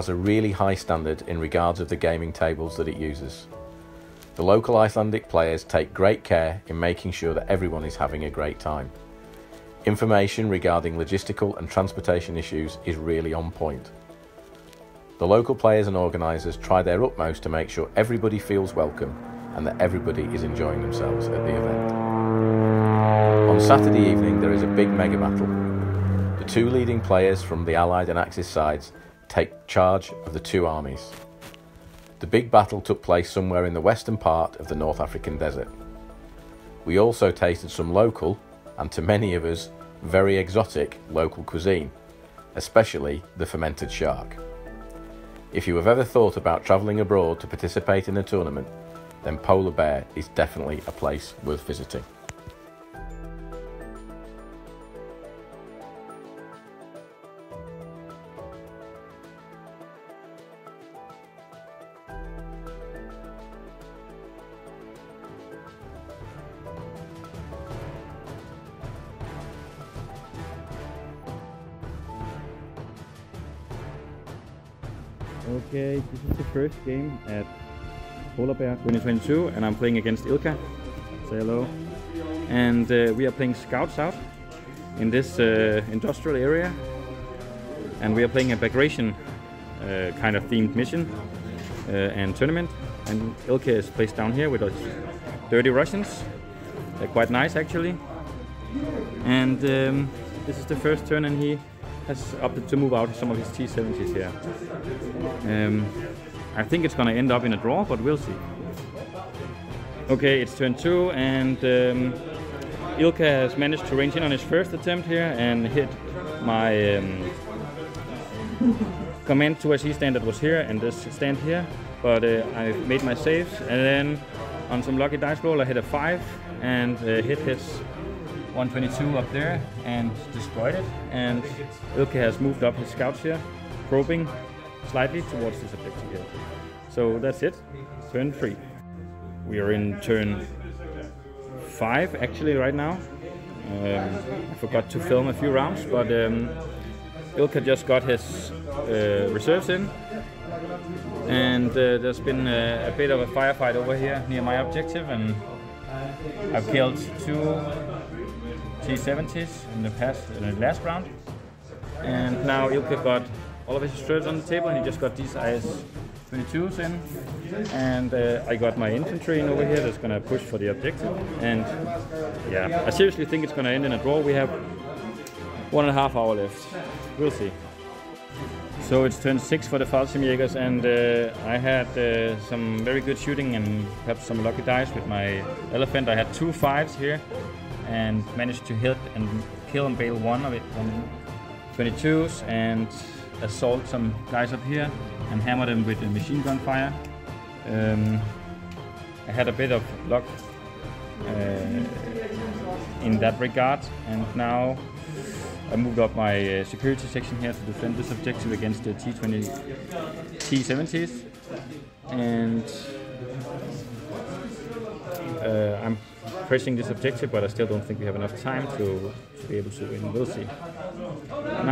has a really high standard in regards of the gaming tables that it uses. The local Icelandic players take great care in making sure that everyone is having a great time. Information regarding logistical and transportation issues is really on point. The local players and organisers try their utmost to make sure everybody feels welcome and that everybody is enjoying themselves at the event. On Saturday evening, there is a big mega battle. The two leading players from the Allied and Axis sides take charge of the two armies. The big battle took place somewhere in the western part of the North African desert. We also tasted some local, and to many of us, very exotic local cuisine, especially the fermented shark. If you have ever thought about travelling abroad to participate in a tournament, then Polar Bear is definitely a place worth visiting. Okay, this is the first game at Polar Bear 2022 and I'm playing against Ilka. Say hello. And uh, we are playing Scouts out in this uh, industrial area. And we are playing a Bagration uh, kind of themed mission uh, and tournament. And Ilka is placed down here with us dirty Russians. They're quite nice actually. And um, this is the first turn and he has opted to move out some of his T70s here. Um, I think it's gonna end up in a draw, but we'll see. Okay, it's turn two, and um, Ilka has managed to range in on his first attempt here and hit my um, command to SE stand that was here and this stand here. But uh, I made my saves, and then on some lucky dice roll, I hit a five and uh, hit his 122 up there and destroyed it. And Ilka has moved up his scouts here, probing slightly towards this objective here. So that's it, turn three. We are in turn five actually right now. Um, forgot to film a few rounds, but um, Ilka just got his uh, reserves in. And uh, there's been a, a bit of a firefight over here near my objective and I've killed two T70s in the past in the last round. And now Ilka got all of his reserves on the table and he just got these IS-22s in. And uh, I got my infantry in over here that's gonna push for the objective. And yeah, I seriously think it's gonna end in a draw. We have one and a half hour left. We'll see. So it's turn six for the Fallschirmjägers and uh, I had uh, some very good shooting and perhaps some lucky dice with my elephant. I had two fives here and managed to hit and kill and bail one of it on 22s and assault some guys up here and hammer them with a machine gun fire. Um, I had a bit of luck uh, in that regard and now I moved up my uh, security section here to defend this objective against the T20 T70s and uh, I'm pressing this objective but I still don't think we have enough time to, to be able to win. We'll see.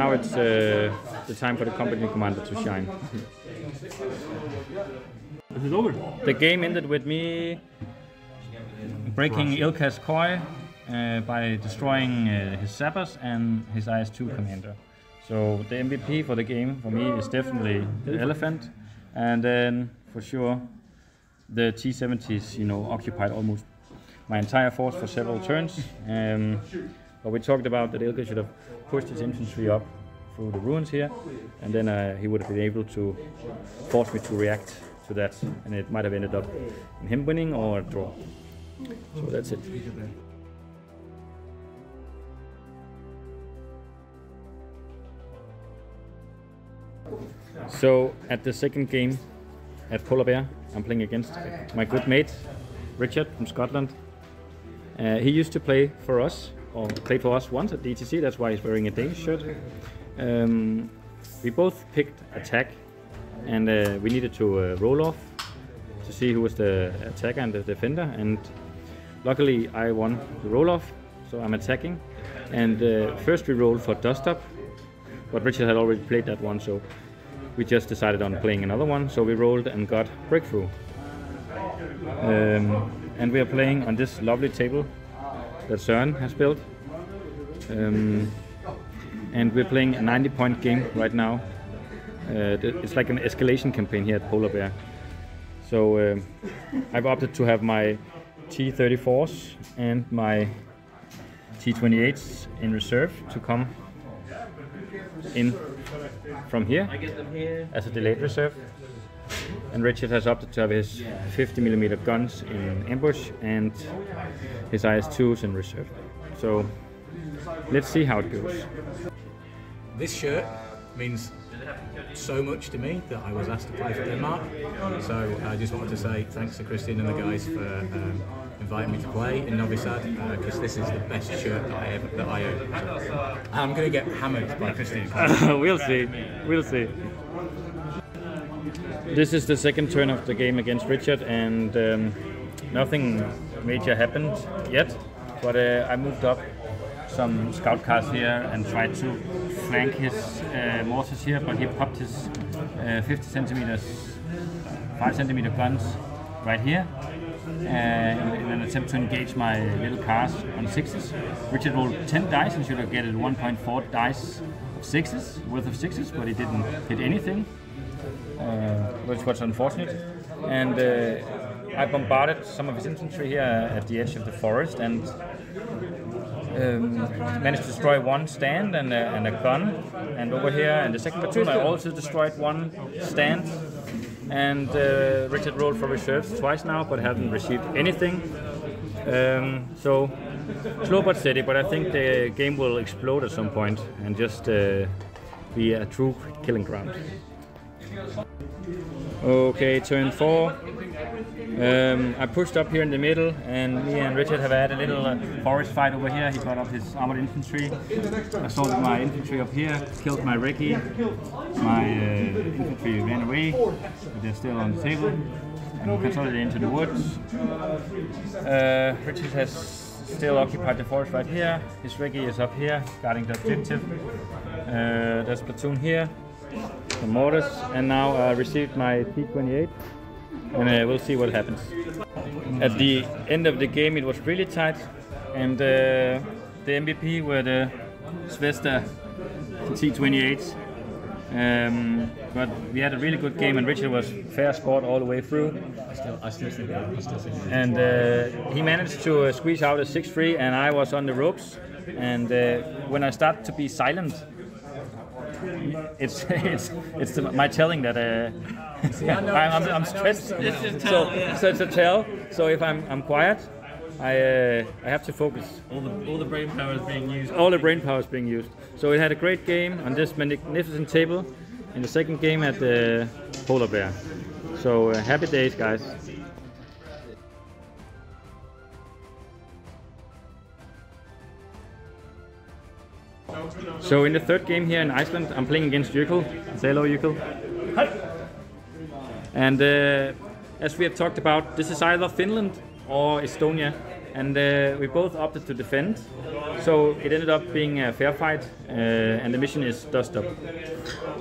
Now it's uh, the time for the company commander to shine. Is over. The game ended with me breaking Ilka's koi uh, by destroying uh, his sappers and his IS-2 commander. So the MVP for the game for me is definitely the elephant, and then for sure the T-70s, you know, occupied almost my entire force for several turns. Um, but we talked about that Ilka should have pushed his infantry up through the ruins here, and then uh, he would have been able to force me to react to that, and it might have ended up in him winning or a draw. So that's it. So at the second game at Polar Bear, I'm playing against my good mate Richard from Scotland. Uh, he used to play for us, or played for us once at DTC. That's why he's wearing a Danish shirt. Um, we both picked attack, and uh, we needed to uh, roll off to see who was the attacker and the defender. And luckily, I won the roll off, so I'm attacking. And uh, first we rolled for dust up, but Richard had already played that one, so we just decided on playing another one, so we rolled and got Breakthrough. Um, and we are playing on this lovely table that Søren has built. Um, and we're playing a 90 point game right now. Uh, it's like an escalation campaign here at Polar Bear. So um, I've opted to have my T34s and my T28s in reserve to come in from here as a delayed reserve. And Richard has opted to have his 50mm guns in ambush and his IS-2s in reserve. So let's see how it goes. This shirt means so much to me that I was asked to play for Denmark. So I just wanted to say thanks to Christian and the guys for um, inviting me to play in Novi Sad because uh, this is the best shirt that I ever that I own. So I'm going to get hammered by Christian. we'll see. We'll see. This is the second turn of the game against Richard, and um, nothing major happened yet. But uh, I moved up some scout cars here and tried to flank his uh, mortars here, but he popped his uh, 50 centimeters, 5 centimeter guns right here uh, in, in, an attempt to engage my little cars on sixes. Richard rolled 10 dice and should have get 1.4 dice of sixes, worth of sixes, but he didn't hit anything, which was unfortunate. And uh, I bombarded some of his infantry here at the edge of the forest and um, managed to destroy one stand and a, and a gun. And over here in the second platoon, I also destroyed one stand. And uh, Richard rolled for reserves twice now, but haven't received anything. Um, so slow but steady, but I think the game will explode at some point and just uh, be a true killing ground. Okay, turn four. Um, I pushed up here in the middle, and me and Richard have had a little uh, forest fight over here. He got up his armored infantry. I assaulted my infantry up here, killed my recce. My uh, infantry ran away, but they're still on the table. And we consolidated into the woods. Uh, Richard has still occupied the forest right here. His recce is up here, guarding the objective. Uh, there's platoon here, mortars, and now I received my T-28 and uh, we'll see what happens. At the end of the game, it was really tight, and uh, the MVP were the Svesta T28. Um, but we had a really good game, and Richard was fair sport all the way through. I still, I still think I still think And uh, he managed to uh, squeeze out a 6-3, and I was on the ropes. And uh, when I start to be silent, it's it's it's my telling that uh, I'm, I'm, I'm stressed. It's so, yeah. so it's a tell. So if I'm I'm quiet, I uh, I have to focus. All the all the brain power is being used. All the brain power is being used. So we had a great game on this magnificent table in the second game at the Polar Bear. So uh, happy days, guys. So in the third game here in Iceland, I'm playing against Jökull. Say hello, Jökull. Hi. And uh, as we have talked about, this is either Finland or Estonia, and uh, we both opted to defend. So it ended up being a fair fight, uh, and the mission is dust up.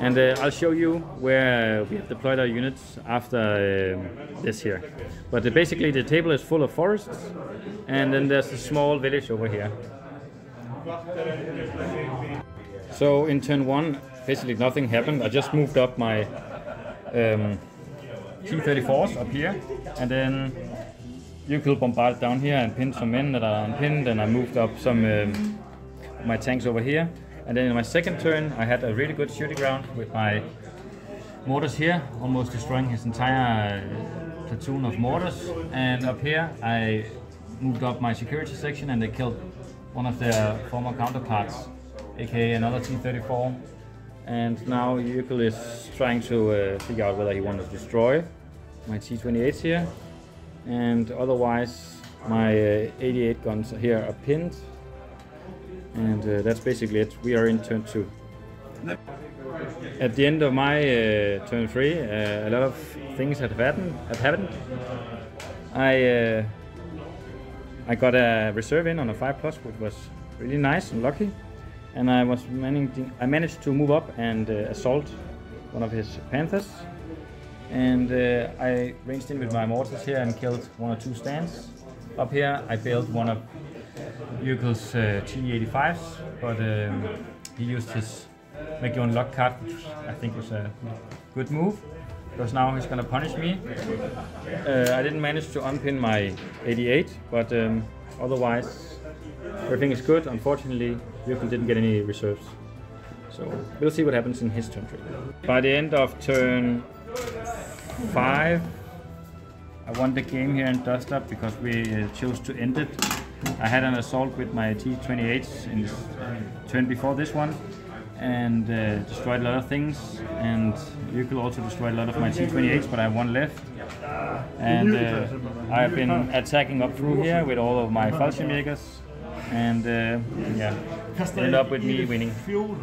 And uh, I'll show you where we have deployed our units after uh, this here. But uh, basically, the table is full of forests, and then there's a small village over here. So in turn one, basically nothing happened. I just moved up my um, T-34s up here, and then you could bombard down here and pin some men that are unpinned, and I moved up some um, my tanks over here. And then in my second turn, I had a really good shooting ground with my mortars here, almost destroying his entire platoon of mortars. And up here, I moved up my security section, and they killed one of their former counterparts, aka another T-34. And now Jökull is trying to uh, figure out whether he wants to destroy my T-28s here. And otherwise, my uh, 88 guns here are pinned. And uh, that's basically it. We are in turn two. At the end of my uh, turn three, uh, a lot of things have happened. Have happened. I uh, I got a reserve in on a 5 plus, which was really nice and lucky. And I was managing, I managed to move up and uh, assault one of his panthers. And uh, I ranged in with my mortars here and killed one or two stands. Up here I built one of Jökull's uh, T85s, but um, he used his make your own lock card, which I think was a good move. Because now he's gonna punish me. Uh, I didn't manage to unpin my 88, but um, otherwise everything is good. Unfortunately, Jökull didn't get any reserves. So we'll see what happens in his turn. By the end of turn five, I won the game here in Dust Up because we uh, chose to end it. I had an assault with my T28s in the turn before this one and uh, destroyed a lot of things and Jökull also destroyed a lot of my T28s but I have one left and uh, I've been attacking up through here with all of my Fallschirmjägers and uh, yeah, ended up with me winning. Well,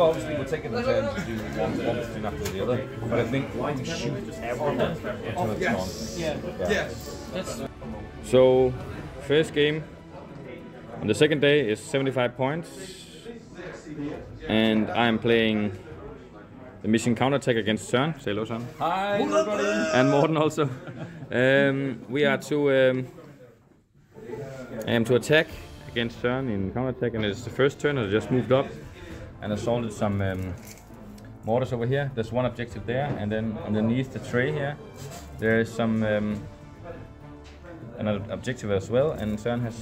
obviously we're taking the turn to do one, one thing after the other, but I think why we shoot everyone until it's on. So, first game on the second day is 75 points, and I'm playing the mission counterattack against Søren. Say hello, Søren. Hi, everybody. And Morten also. um, we are to um, um, to attack against Søren in counterattack, and it's the first turn. I just moved up and assaulted some um, mortars over here. There's one objective there, and then underneath the tray here, there is some um, another objective as well. And Søren has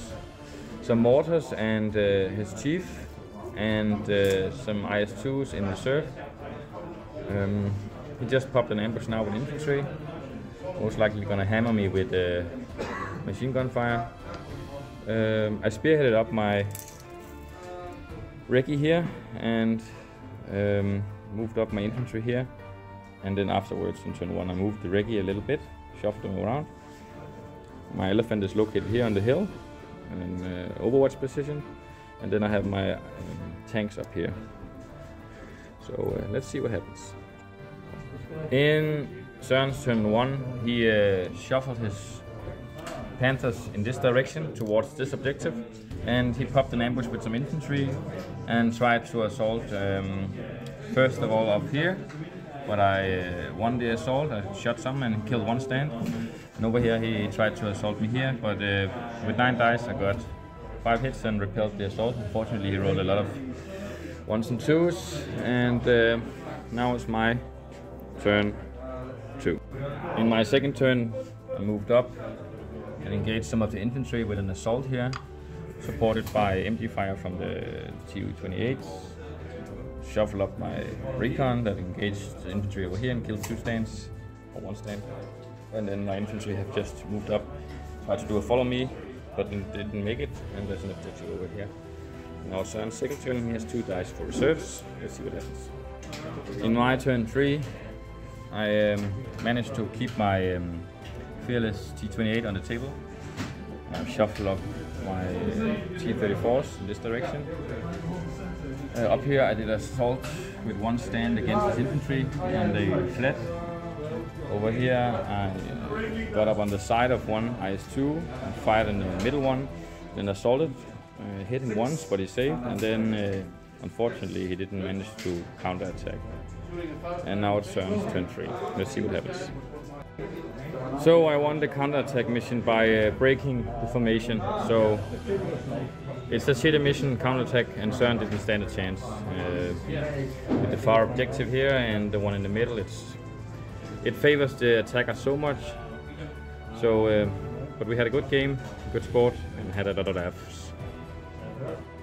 some mortars and uh, his chief, and uh, some IS2s in reserve. Um, he just popped an ambush now with infantry. Most likely gonna hammer me with uh, machine gun fire. Um, I spearheaded up my recce here and um, moved up my infantry here. And then afterwards in turn one I moved the recce a little bit, shoved them around. My elephant is located here on the hill in uh, overwatch position. And then I have my um, tanks up here. So uh, let's see what happens. In Søren's turn one, he uh, shuffled his panthers in this direction towards this objective, and he popped an ambush with some infantry and tried to assault um, first of all up here. But I uh, won the assault. I shot some and killed one stand. And over here he tried to assault me here, but uh, with nine dice I got five hits and repelled the assault. Unfortunately, he rolled a lot of ones and twos, and uh, now it's my turn two. In my second turn, I moved up and engaged some of the infantry with an assault here, supported by MG fire from the T28s. Shuffle up my recon that engaged the infantry over here and killed two stands, or one stand. And then my infantry have just moved up, tried to do a follow me, but didn't make it, and there's an objective over here. Now Søren's second turn, he has two dice for reserves. Let's see what happens. In my turn three, I um, managed to keep my um, Fearless T28 on the table. I shuffle up my T34s in this direction. Uh, up here I did assault with one stand against his infantry and they fled. Over here I uh, got up on the side of one IS-2 and fired in the middle one, then assaulted, uh, hit him once but he saved and then uh, unfortunately he didn't manage to counterattack. And now it's Søren's turn 3. Let's see what happens. So I won the counterattack mission by uh, breaking the formation. So it's a shitty mission counterattack, and Søren didn't stand a chance. Uh, with the far objective here and the one in the middle, it's it favors the attacker so much. So, uh, but we had a good game, good sport, and had a lot of laughs. Yeah.